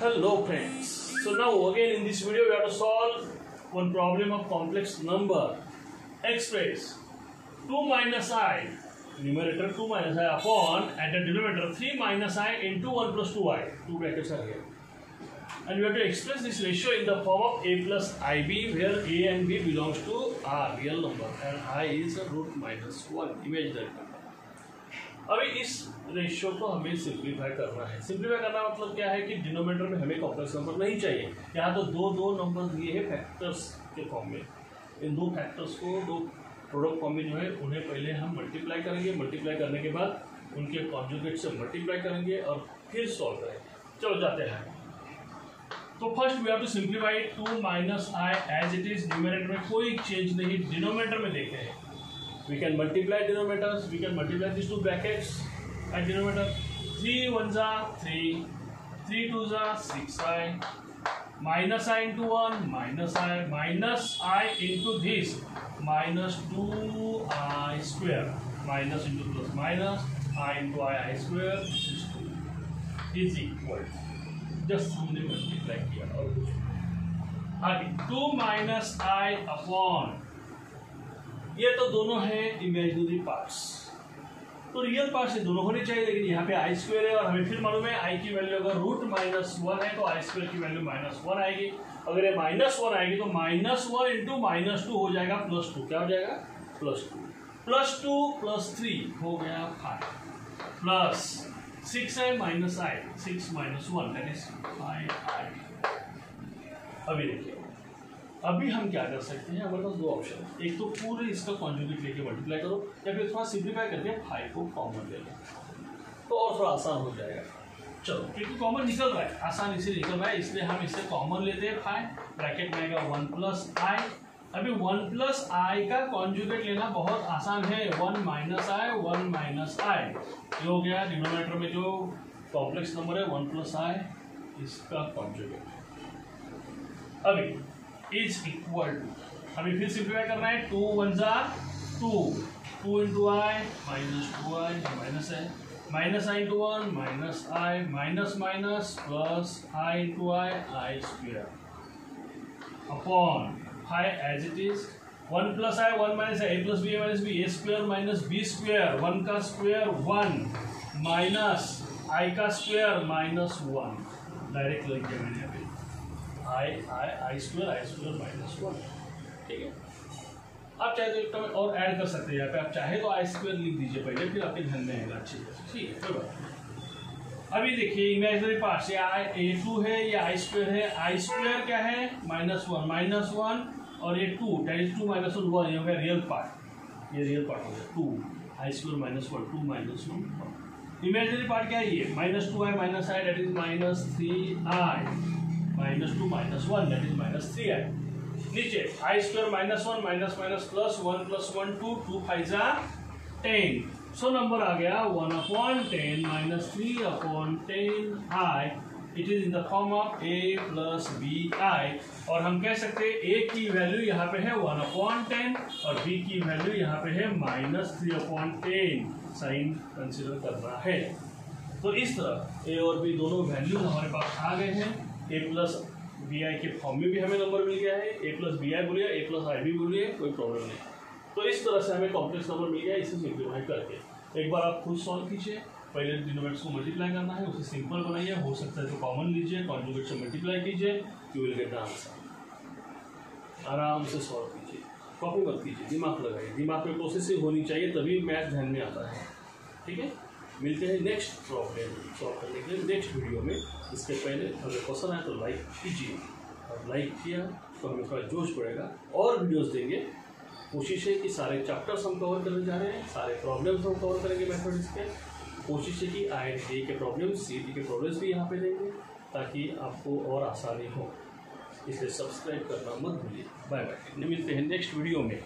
Hello friends. So now again in this video we have to solve one problem of complex number. Express 2 minus i numerator 2 minus i upon and the denominator 3 minus i into 1 plus 2i. Two brackets are here. And we have to express this ratio in the form of a plus ib where a and b belongs to r real number and i is a root minus 1 imaginary number. अभी इस ratio को हमें simplify करना है। Simplify करना मतलब क्या है कि डिनोमिनेटर में हमें कॉम्प्लेक्स नंबर नहीं चाहिए। यहाँ तो दो दो नंबर दिए हैं फैक्टर्स के फॉर्म में। इन दो फैक्टर्स को, दो प्रोडक्ट फॉर्म में जो है, उन्हें पहले हम मल्टीप्लाई करेंगे। मल्टीप्लाई करने के बाद उनके कॉन्जुगेट से मल्टीप्लाई करेंगे और फिर सॉल्व करेंगे। चलो, जाते हैं। तो first we have to simplify two minus i as it is numerator में कोई चेंज नहीं डिनोमिनेटर में देखे। हैं we can multiply denominators we can multiply these two brackets at denominator 3 ones are 3 3 twos are 6i minus i into 1 minus i minus i into this minus 2i square minus into plus minus i into i i square is 2 is equal just हमने multiply किया और कुछ आगे 2 minus i upon ये तो दोनों है imaginary parts तो रियल पार्ट्स ये दोनों होने चाहिए, लेकिन यहाँ पे आई स्क्वेयर है और हमें फिर मालूम है आई की वैल्यू अगर रूट माइनस वन है तो आई स्क्वेयर की वैल्यू माइनस वन आएगी। अगर ये माइनस वन आएगी तो minus one into minus two हो जाएगा प्लस टू क्या हो जाएगा? Plus two plus two plus three हो गया five plus six i minus i six minus one that is five i अभी देखिए। अभी हम क्या कर सकते हैं, हमारे पास दो ऑप्शन एक तो पूरे इसका कॉन्जुगेट लेके मल्टीप्लाई करो, या फिर थोड़ा सिंप्लीफाई करके फाइव को कॉमन ले लो। तो और थोड़ा आसान हो जाएगा। चलो, क्योंकि कॉमन निकल रहा है, आसान इसे निकल रहा है, इसलिए हम इसे कॉमन लेते हैं फाइव ब्रैकेट में आएगा वन प्लस आई अभी वन प्लस आई का कॉन्जुगेट लेना बहुत आसान है one minus i one minus i ये हो गया डिनोमिनेटर में जो कॉम्प्लेक्स नंबर है वन प्लस आई इसका कॉन्जुगेट अभी इज़ इक्वल टू हमें फिर सिंप्लीफाई करना है टू वन जा two two into i minus two i minus है minus i into one minus i minus minus plus i into i i square upon five as it is one plus i one minus i a plus b minus b a square minus b square one का square one minus आई का square minus one direct लिख दिया मैंने अभी i i i square i square minus one ठीक है? आप चाहे तो एक टर्म और ऐड कर सकते हैं यहाँ पे। आप चाहे तो आई स्क्वायर लिख दीजिए पहले, फिर आपके ध्यान में आएगा अच्छी तरह ठीक है? कोई बात अभी देखिए इमेजनरी पार्ट ये आई ए टू है, या आई स्क्वायर है। आई स्क्वायर क्या है? माइनस वन माइनस वन और ये two is two minus one one ये हो गया रियल पार्ट ये रियल पार्ट हो गया two i square minus one two minus one imaginary part क्या है ये? Minus two i minus i that is minus three i minus two minus one that is minus three i नीचे i square minus one minus minus plus one plus one two two five जा ten so number आ गया one upon ten minus three upon ten i it is in the form of a plus b i और हम कह सकते हैं ए की value यहाँ पे है वन अपॉन टेन और बी की वैल्यू यहाँ पे है minus three upon ten sign consider करना है। तो इस तरह ए और बी दोनों वैल्यूज़ हमारे पास आ गए हैं। ए प्लस बी आई के फॉर्म में भी हमें नंबर मिल गया है। ए प्लस बी आई बोलिए ए प्लस आई बी बोलिए, कोई प्रॉब्लम नहीं। तो इस तरह से हमें कॉम्प्लेक्स नंबर मिल गया इसे सिंप्लीफाई करके। एक बार आप खुद सॉल्व कीजिए। पहले डिनोमेट्स को मल्टीप्लाई करना है, उसे सिंपल बनाइए। हो सकता है तो कॉमन लीजिए कॉन्जुगेट से मल्टीप्लाई कीजिए यू विल गेट आंसर आराम से। सॉल्व कीजिए। कॉपी मत कीजिए, दिमाग लगाइए। दिमाग में प्रोसेसिंग होनी चाहिए, तभी मैथ ध्यान में आता है। ठीक है? मिलते हैं नेक्स्ट प्रॉब्लम सॉल्व करने के लिए नेक्स्ट वीडियो में। इसके पहले अगर पसंद आए तो लाइक कीजिए। और लाइक किया तो हमें थोड़ा जोश पड़ेगा और वीडियोस देंगे। कोशिश है कि सारे चैप्टर्स हम कवर करने जा रहे हैं। सारे प्रॉब्लम्स हम कवर करेंगे मैथमेटिक्स के। कोशिश है कि आई के प्रॉब्लम्स सी के प्रॉब्लम्स भी यहाँ पर देंगे, ताकि आपको और आसानी हो। इसलिए सब्सक्राइब करना मत भूलिए। बाय बाय मिलते हैं नेक्स्ट वीडियो में।